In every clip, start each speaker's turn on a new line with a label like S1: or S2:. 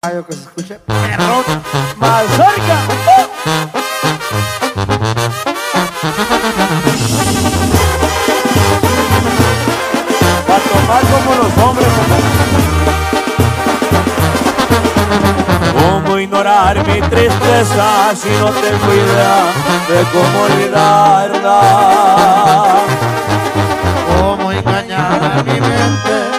S1: Algo que se escuche perrón.
S2: ¡Mazorca! Para tomar como los hombres. ¿Cómo ignorar mi tristeza si no tengo idea de cómo olvidarla?
S1: Cómo engañar a mi mente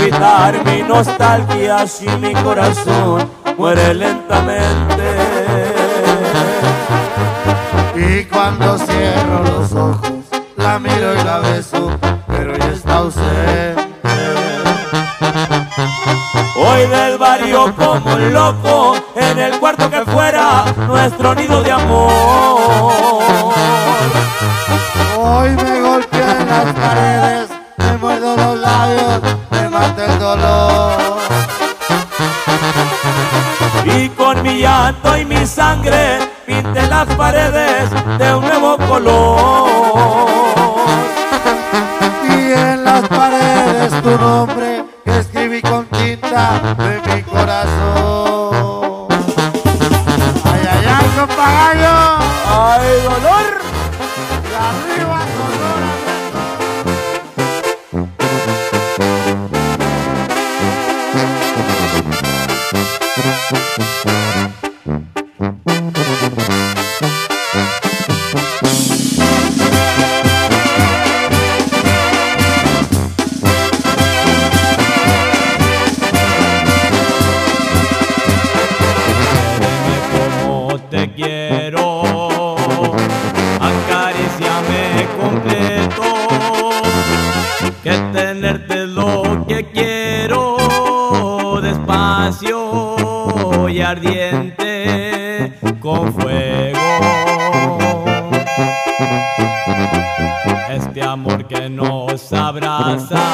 S2: evitar mi nostalgia si mi corazón muere lentamente?
S1: Y cuando cierro los ojos, la miro y la beso, pero ella está ausente.
S2: Hoy del barrio como un loco, en el cuarto que fuera nuestro nido de amor.
S1: Hoy me golpea en las paredes,
S2: y mi sangre pinte las paredes de un nuevo color.
S1: Y en las paredes tu nombre escribí con tinta de mi y
S2: ardiente con fuego. Este amor que nos abraza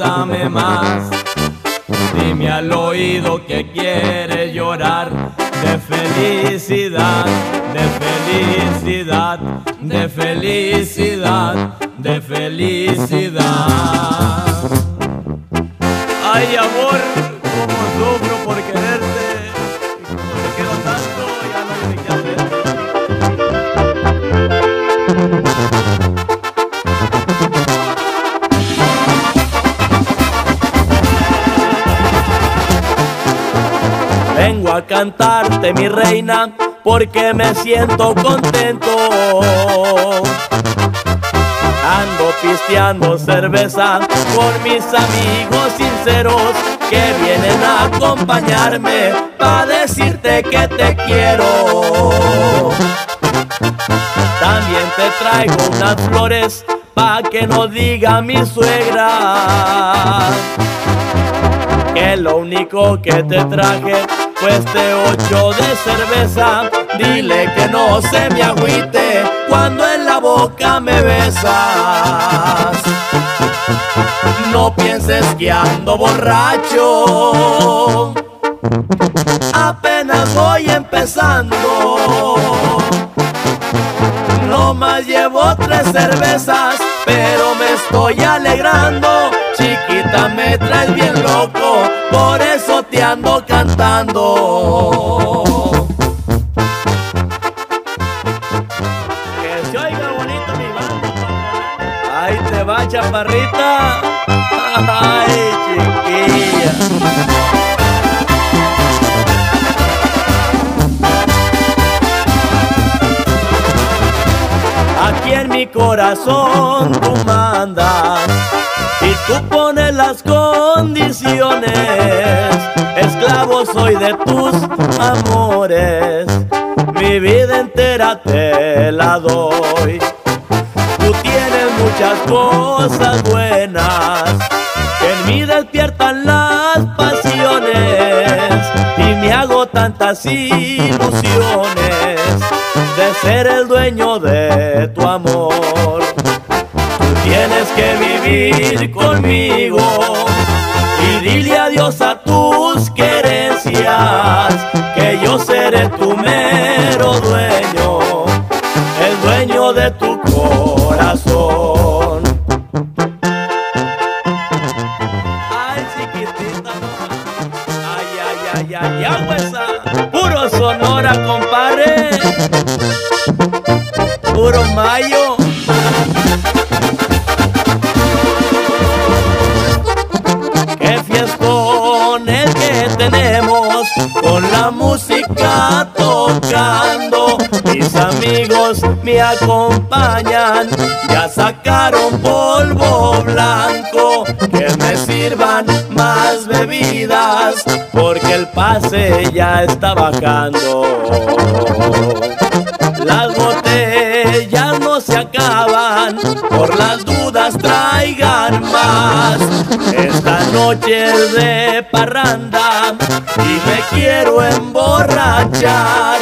S2: abrázame más. Dime al oído que quieres llorar de felicidad, de felicidad, de felicidad, de felicidad. Ay, amor, cantarte, mi reina, porque me siento contento. Ando pisteando cerveza con mis amigos sinceros que vienen a acompañarme para decirte que te quiero. También te traigo unas flores pa' que no diga mi suegra que lo único que te traje fue este ocho de cerveza. Dile que no se me agüite cuando en la boca me besas. No pienses que ando borracho. Apenas voy empezando. No más llevo tres cervezas, pero me estoy alegrando. Chaparrita. Ay, chiquilla. Aquí en mi corazón mano mandas y tú pones las condiciones. Esclavo soy de tus amores, mi vida entera te la doy. Tú cosas buenas que en mí despiertan las pasiones y me hago tantas ilusiones de ser el dueño de tu amor. Tienes que vivir conmigo y dile adiós a tus querencias, que yo seré tu mero puro mayo. Qué fiestón el que tenemos con la música tocando. Mis amigos me acompañan, ya sacaron polvo blanco. Que me sirvan más bebidas porque el pase ya está bajando. Traigan más. Esta noche es de parranda y me quiero emborrachar.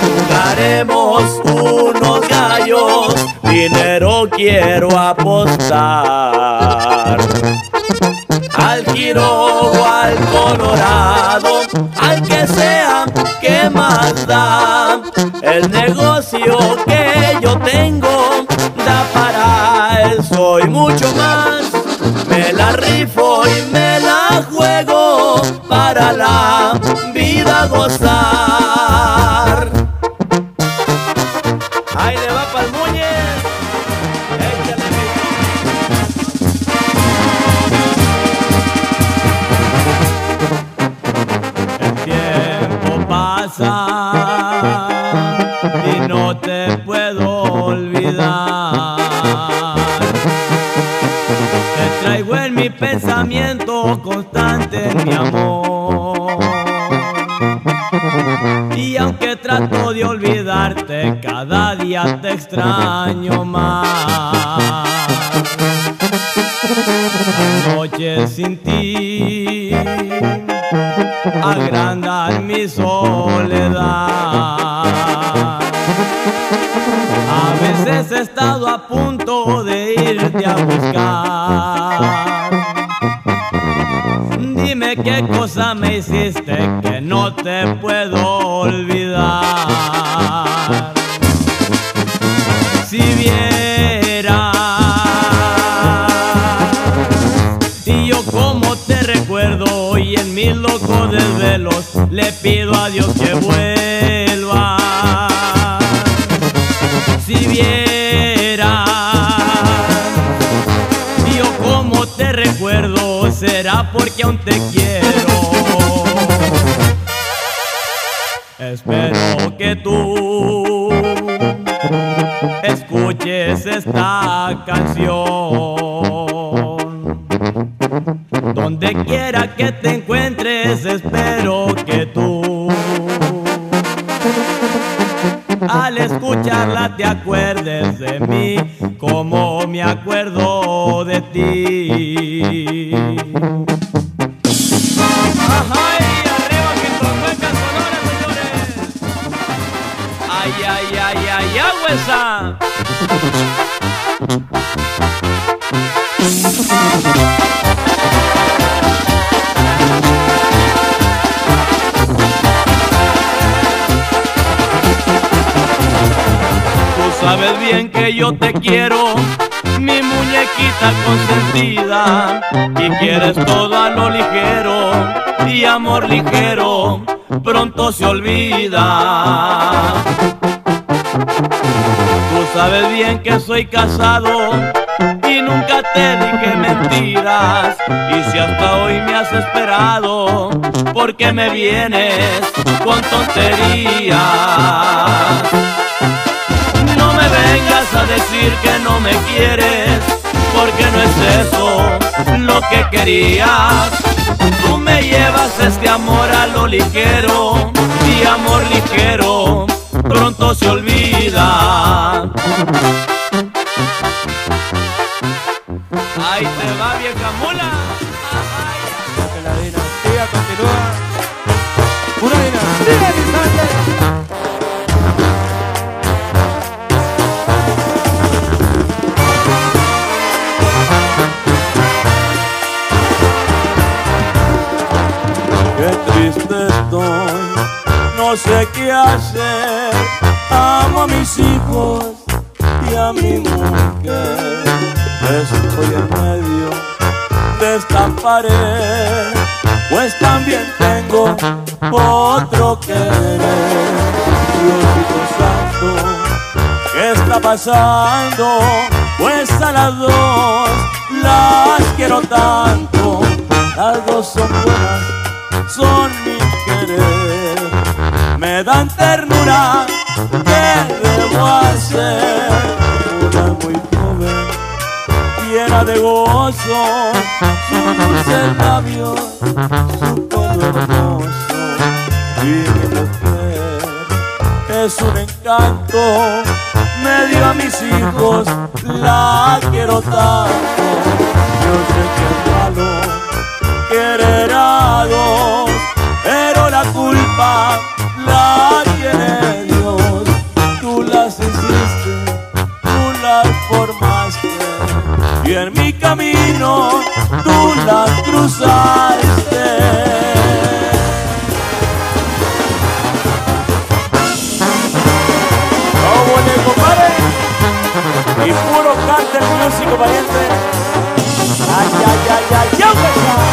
S2: Jugaremos unos gallos, dinero quiero apostar. Al giro o al colorado, al que sea, que más da? El negocio que yo tengo para eso y mucho más. Me la rifo y me la juego para la vida gozar. Ahí le va pa'l muñez. El tiempo pasa pensamiento constante mi amor. Y aunque trato de olvidarte, cada día te extraño más. Noches sin ti agrandan mi soledad. A veces he estado a punto de irte a buscar. Qué cosa me hiciste que no te puedo olvidar. Si vieras y yo como te recuerdo y en mis locos desvelos le pido a Dios que vuelva. Porque aún te quiero. Espero que tú escuches esta canción. Donde quiera que te que yo te quiero, mi muñequita consentida, y quieres todo a lo ligero, y amor ligero pronto se olvida. Tú sabes bien que soy casado y nunca te dije mentiras. Y si hasta hoy me has esperado, porque me vienes con tonterías. Vengas a decir que no me quieres,
S3: porque no es eso lo que querías. Tú me llevas este amor a lo ligero y amor ligero pronto se olvida. Ahí
S2: no sé qué hacer. Amo a mis hijos y a mi mujer. Estoy en medio de esta pared, pues también tengo otro querer. Diosito Santo, ¿qué está pasando? Pues a las dos las quiero tanto, las dos son buenas, son mi querer. Me dan ternura, ¿qué debo hacer? Una muy joven, llena de gozo, sus dulces labios, su pelo hermoso y mi es un encanto. Me dio a mis hijos, la quiero tanto. Yo sé que es malo tú las cruzaste. ¿Cómo le compadre? Y puro cartel músico valiente. Ay, ay, ay, ay, ay, ay.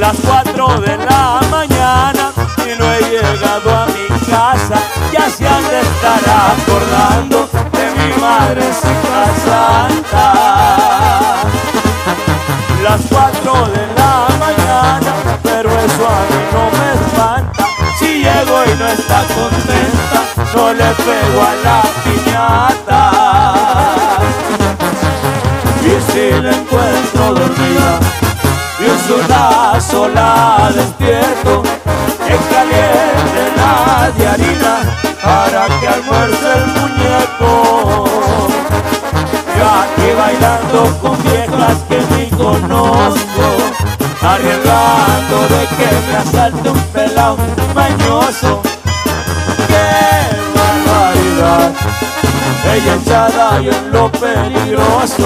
S2: Las cuatro de la mañana y no he llegado a mi casa. Ya se han de estar acordando madrecita santa las cuatro de la mañana, pero eso a mí no me espanta. Si llego y no está contenta, no le pego a la piñata. Y si la encuentro dormida y un sonazo la despierto, en caliente la de harina para que almuerce el muñeco. Yo aquí bailando con viejas que ni conozco, arriesgando de que me asalte un pelao mañoso. ¡Qué barbaridad! Ella echada y en lo peligroso.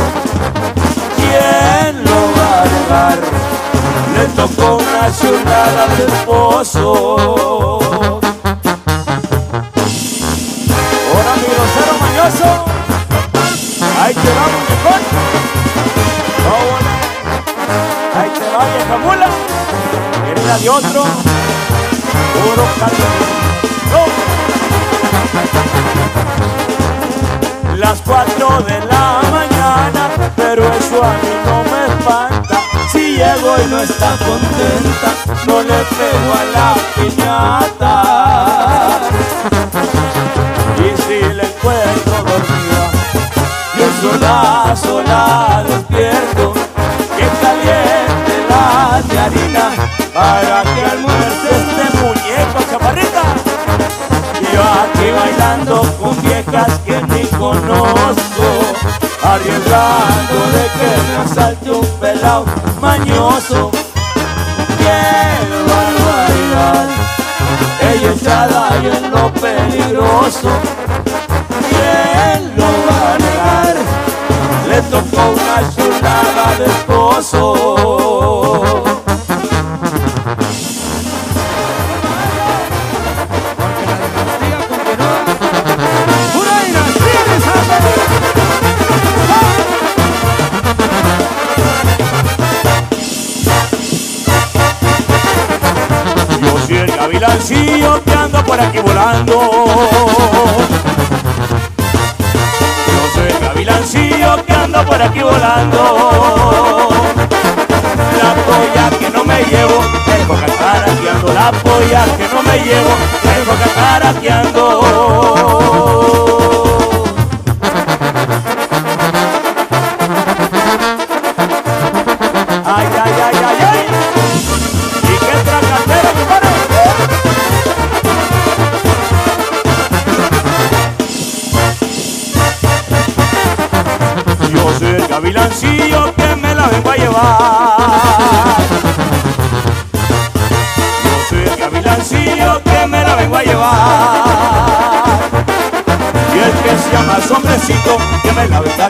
S2: ¿Quién lo va a negar? Le tocó una chulada de esposo. Mañoso. Ahí te va, muñecón. Oh, Ahí te va, vieja mula. Querida de otro. Puro caldo. No. Las cuatro de la mañana, pero eso a mí no me espanta. Si llego y no está contenta, no le pego a la piñata. De que me asalte un pelao mañoso. ¡Qué barbaridad! Ella echada y en lo peligroso. ¿Quién lo va a negar? Le tocó una chulada de esposo. Por aquí volando. Yo soy el gavilancillo que ando por aquí volando. La polla que no me llevo, tengo que estar hackeando. La polla que no me llevo, tengo que estar hackeando.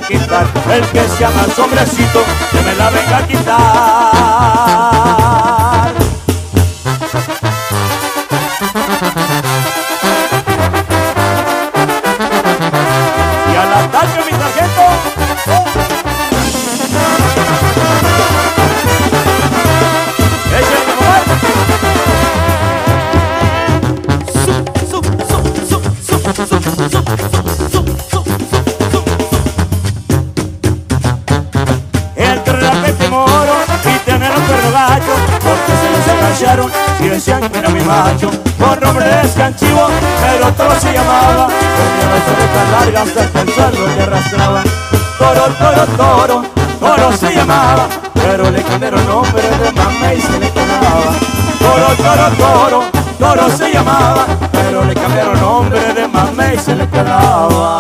S2: Quitar. El que se llama sombrecito, que me la venga a quitar. Tenía tan larga hasta que el suelo le arrastraba Toro, toro, toro, toro se llamaba Pero le cambiaron nombre de mamá y se le quedaba Toro, toro, toro, toro se llamaba Pero le cambiaron nombre de mamá y se le quedaba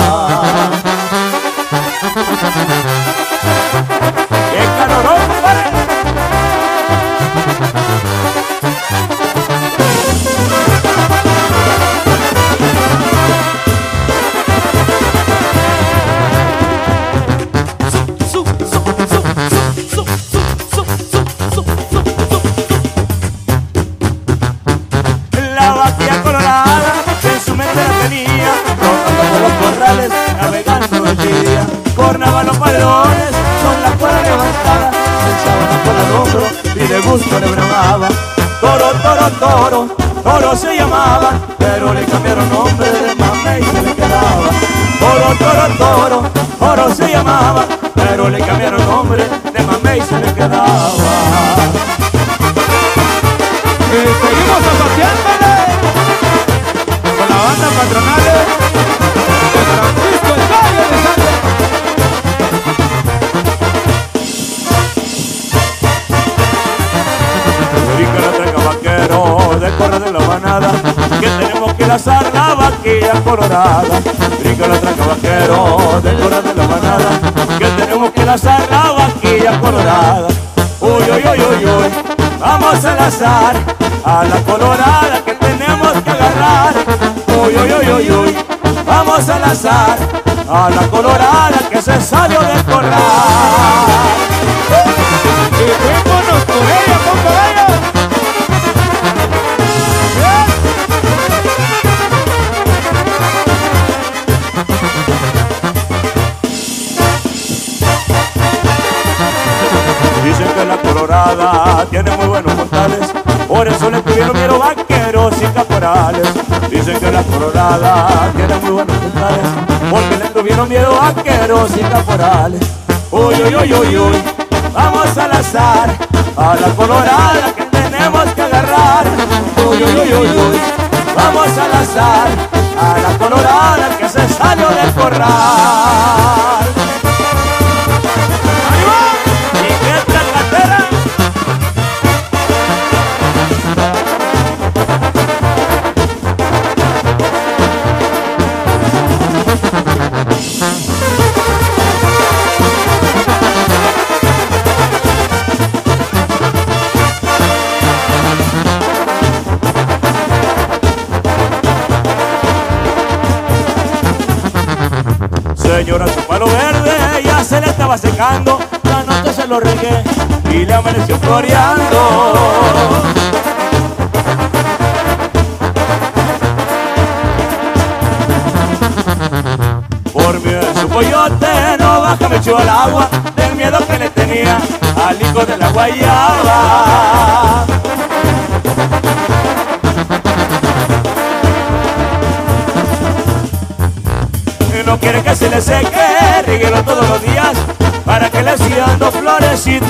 S2: Toro, toro se llamaba, pero le cambiaron nombre de mamá y se le quedaba. Y
S4: seguimos asociándole con la banda patronal de Francisco Estadio de
S2: corre de la manada, que tenemos que lanzar la vaquilla colorada. Brinca la tranca vaquero, de corre de la manada, que tenemos que lanzar la vaquilla colorada. Uy, uy, uy, uy, uy, vamos a lanzar a la colorada que tenemos que agarrar. Uy, uy, uy, uy, uy, vamos a lanzar a la colorada que se salió del corral. Tiene muy buenos mortales, por eso le tuvieron miedo vaqueros y caporales. Dicen que la colorada tiene muy buenos mortales, porque le tuvieron miedo vaqueros y caporales. Uy, uy, uy, uy, uy, vamos al azar, a la colorada que tenemos que agarrar. Uy, uy, uy, uy, uy, vamos al azar, a la colorada que se salió del corral.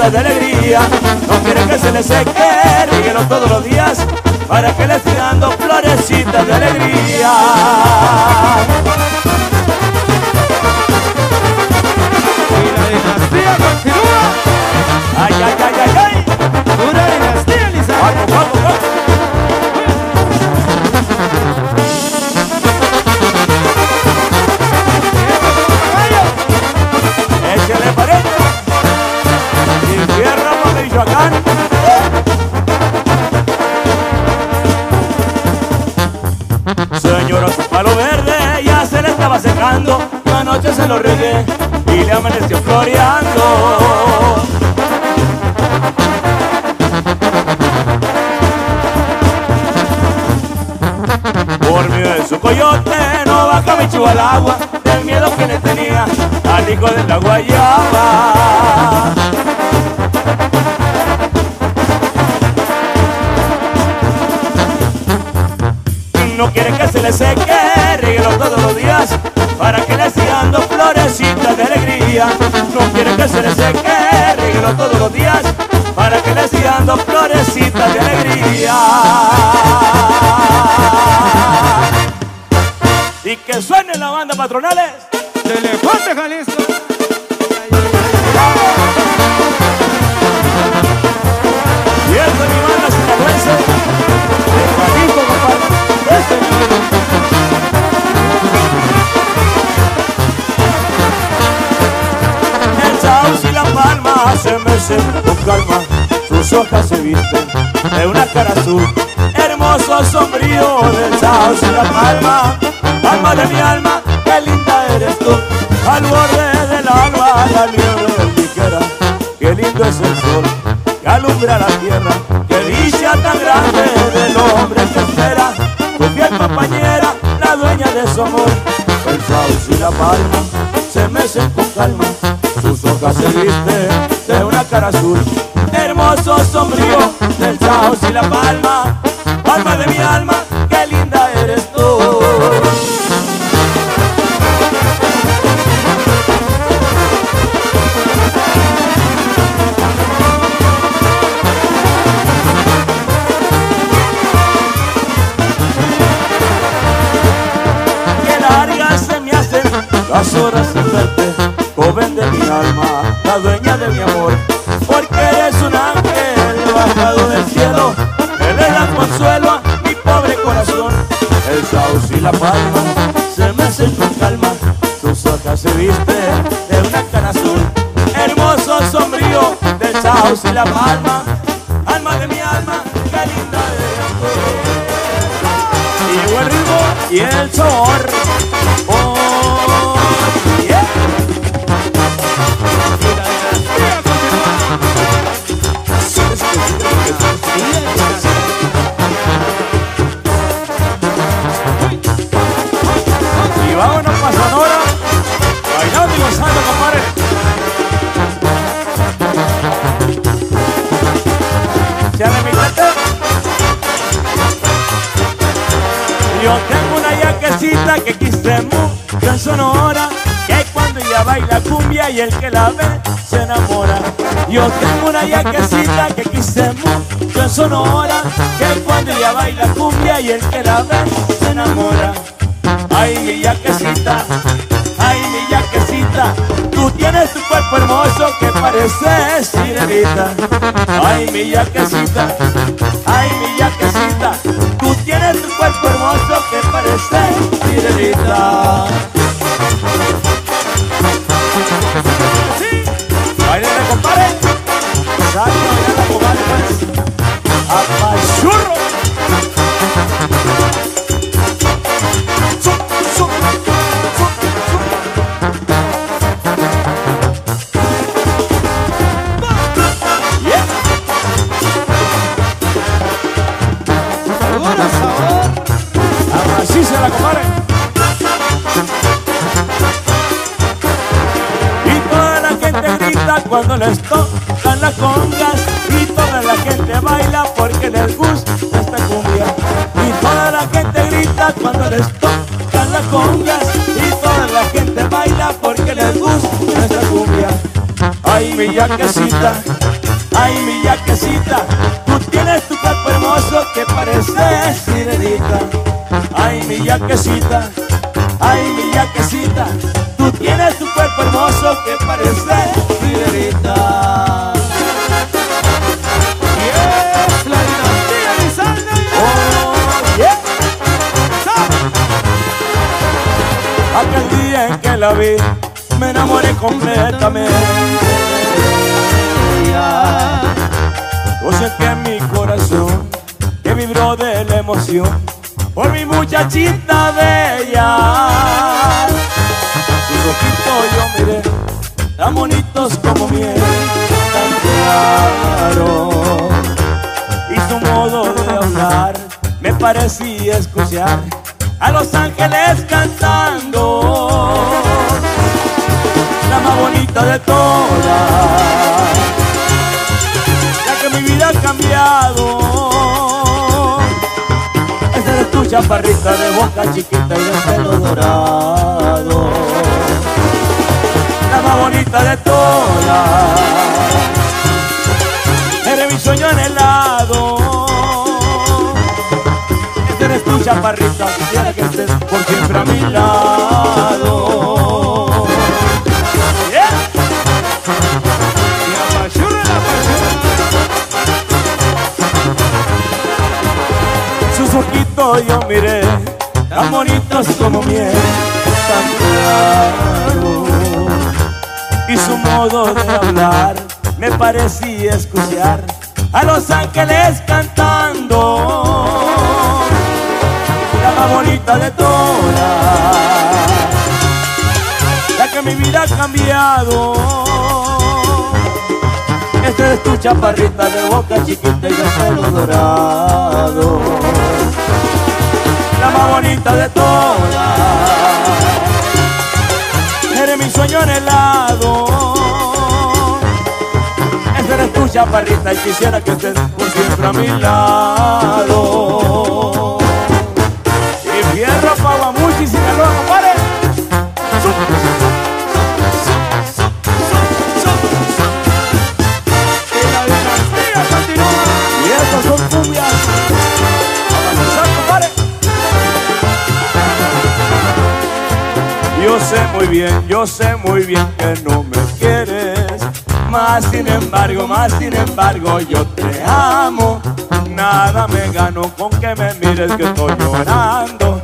S2: De alegría. No quiere que se le seque, ríguelo todos los días para que le siga dando florecitas de alegría. Anoche se lo regué y le amaneció floreando. Por miedo de su coyote no baja mi chivo al agua Del miedo que le tenía al hijo de la guayaba No quiere que se le seque, ríguelo todos los días dando florecitas de alegría y que suene la banda patronales.
S4: Telefonte Jalisco.
S2: Y es mi banda sinaloense de compadre. Este El sauce y la palma se mecen con calma, sus hojas se visten de una cara azul. Hermoso sombrío del sauce y la palma, alma de mi alma, qué linda eres tú. Al borde del alba, la nieve ligera, qué lindo es el sol que alumbra la tierra. Qué dicha tan grande del hombre que espera, tu fiel compañera, la dueña de su amor. El sauce y la palma se mecen con calma, sus hojas se visten de una cara azul. Y cumbia y el que la ve se enamora. Yo tengo una yaquecita que quise mucho en Sonora Que cuando ella baila cumbia y el que la ve se enamora. Ay mi yaquecita, ay mi yaquecita Tú tienes tu cuerpo hermoso que parece sirenita. Ay mi yaquecita, ay mi yaquecita Tú tienes tu cuerpo hermoso que parece sirenita Al Ay mi yaquecita, Tú tienes tu cuerpo hermoso que parece
S4: Elizalde.
S2: Oh. Aquel día en que la vi me enamoré completamente Yo sentí en mi corazón que vibró de la emoción por mi muchachita bella. Tu rojito yo miré, tan bonitos como miel, tan claro. Y su modo de hablar me parecía escuchar a los ángeles cantando. La más bonita de todas, ya que mi vida ha cambiado Chaparrita de boca chiquita y de pelo dorado, la más bonita de todas. Eres mi sueño anhelado Este eres tu chaparrita Quisiera que estés por siempre a mi lado yo miré Tan bonitos como miel Tan claros. Y su modo de hablar Me parecía escuchar A los ángeles cantando. La más bonita de todas La que mi vida ha cambiado. Esta es tu chaparrita de boca chiquita y de pelo dorado La más bonita de todas. Eres mi sueño anhelado Esta eres tu chaparrita y quisiera que estés por siempre a mi lado. Y fierro pa' Guamuchi, Sinaloa, compadre Yo sé muy bien, yo sé muy bien que no me quieres. Más sin embargo, más sin embargo yo te amo. Nada me gano con que me mires que estoy llorando.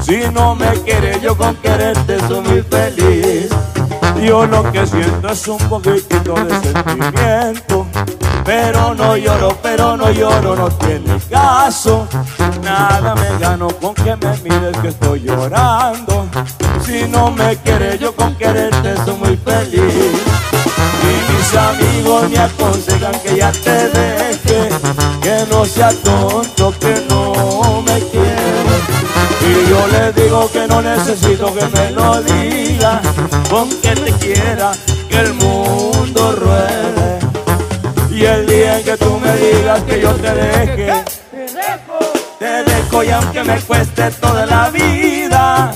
S2: Si no me quieres yo con quererte soy muy feliz. Yo lo que siento es un poquitito de sentimiento pero no lloro, pero no lloro, no tiene caso. Nada me gano con que me mires que estoy llorando. Si no me quieres, yo con quererte soy muy feliz. Y mis amigos me aconsejan que ya te deje, que no sea tonto, que no me quieres. Y yo le digo que no necesito que me lo diga, con que te quiera, que el mundo ruede. Y el día en que tú me digas que yo te deje, te dejo y aunque me cueste toda la vida,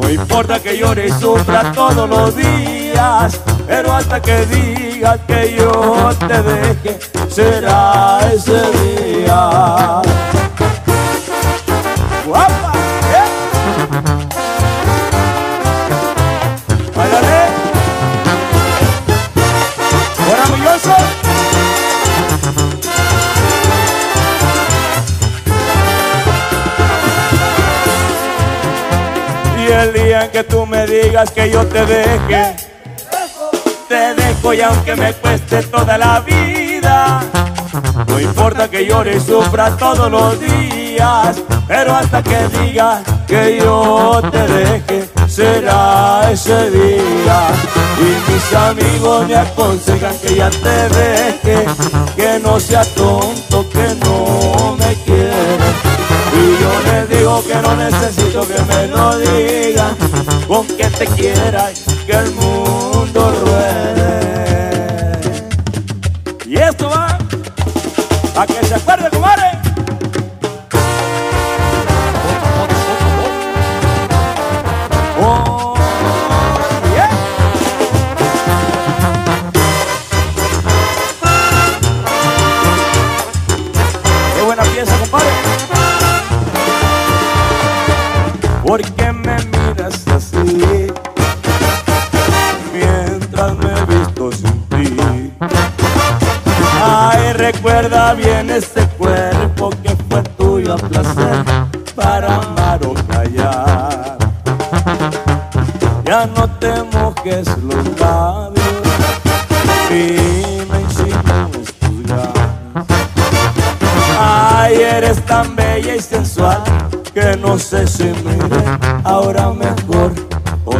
S2: no importa que llore y sufra todos los días, pero hasta que digas que yo te deje, será ese día. Que tú me digas que yo te deje, te dejo y aunque me cueste toda la vida, no importa que llore y sufra todos los días, pero hasta que diga que yo te deje, será ese día. Y mis amigos me aconsejan que ya te deje, que no sea tonto, que no me quieres. Y yo le digo que no necesito que me lo diga, con te quiera que el mundo ahora mejor o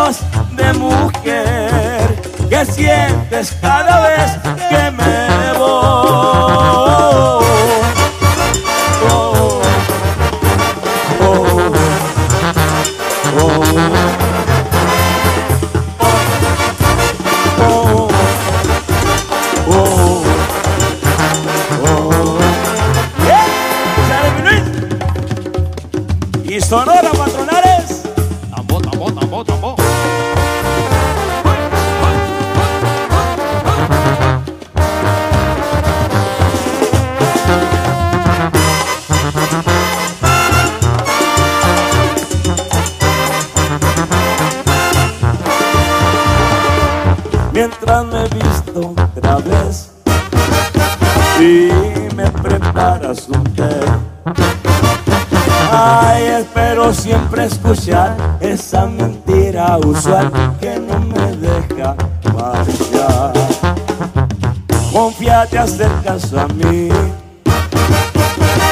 S2: de mujer que sientes cada vez que me voy. Oh, oh, oh, oh, oh, oh. Luis. Y Sonora Patronares.
S4: Tambor, tambor, tambor, tambor.
S2: Me visto otra vez y me preparas un té. Ay, espero siempre escuchar esa mentira usual que no me deja marchar. Confía, te acercas a mí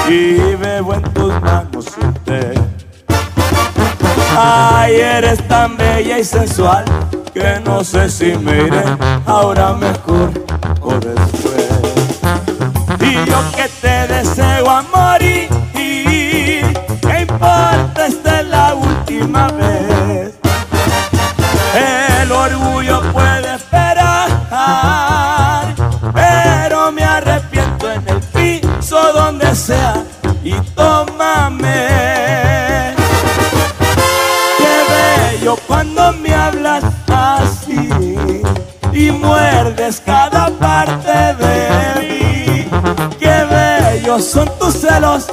S2: y bebo en tus manos un té. Ay, eres tan bella y sensual que no sé si me iré ahora mejor o después. Y yo que te deseo a morir, ¿qué importa son tus celos